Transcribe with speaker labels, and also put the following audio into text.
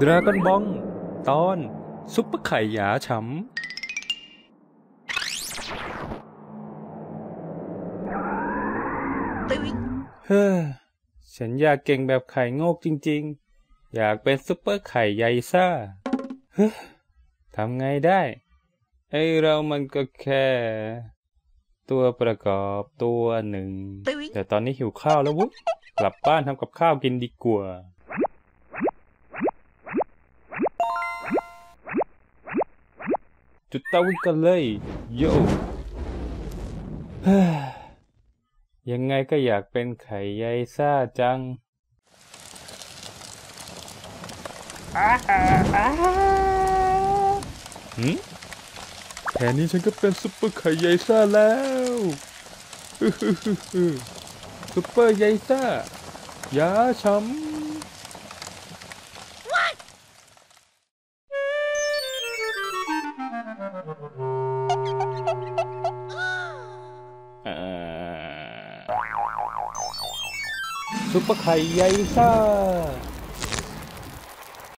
Speaker 1: ดราก้อนบอง ตอน ซุปเปอร์ไข่หยาฉ่ำ เฮ้อ ฉันอยากเก่งแบบไข่โงกจริง ๆ อยากเป็นซุปเปอร์ไข่ใยซ่า เฮ้อทำไงได้ ไอเรามันก็แค่ ตัวประกอบตัวหนึ่ง แต่ตอนนี้หิวข้าวแล้ววุ๊บกลับบ้านทำกับข้าวกินดีกว่า จุดเตากันเลยโยเฮ้ยยังไงก็อยากเป็นไข่ใยซ่าจังหืมแค่นี้ฉันก็เป็นซุปเปอร์ไข่ใยซ่าแล้วซุปเปอร์ใยซ่ายาช้ำ ซุปเปอร์ไข่ใยซ่า